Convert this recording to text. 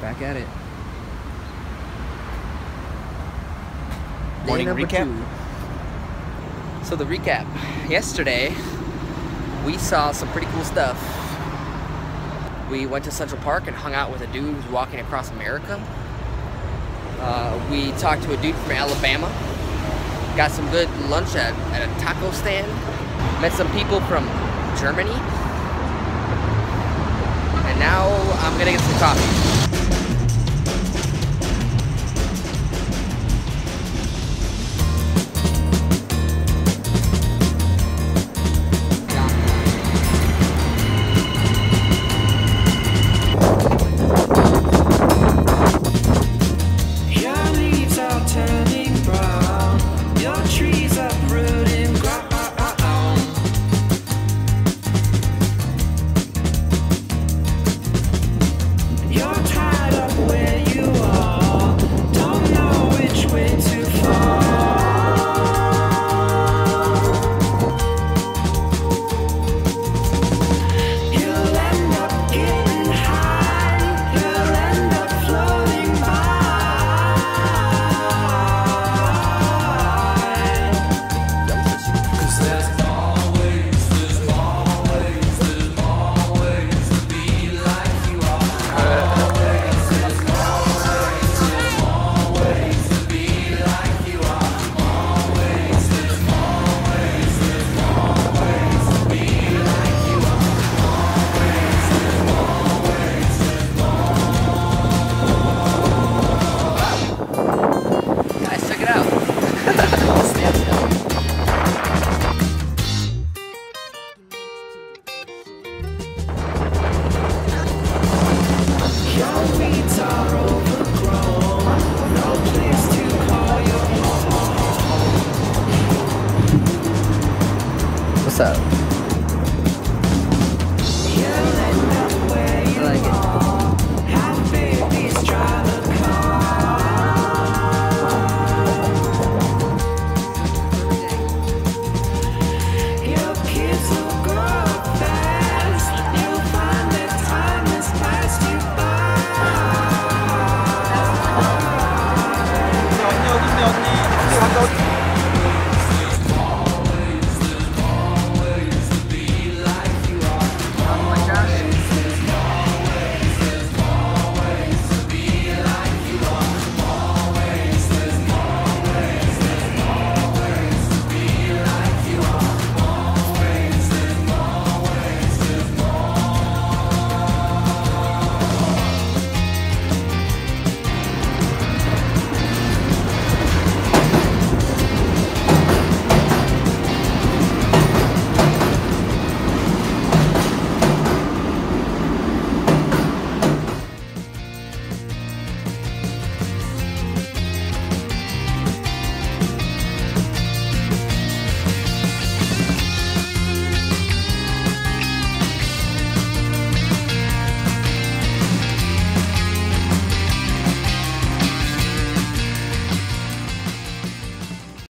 Back at it. Morning recap? two. So the recap. Yesterday, we saw some pretty cool stuff. We went to Central Park and hung out with a dude who's walking across America. Uh, we talked to a dude from Alabama. Got some good lunch at, at a taco stand. Met some people from Germany. And now I'm gonna get some coffee. episode.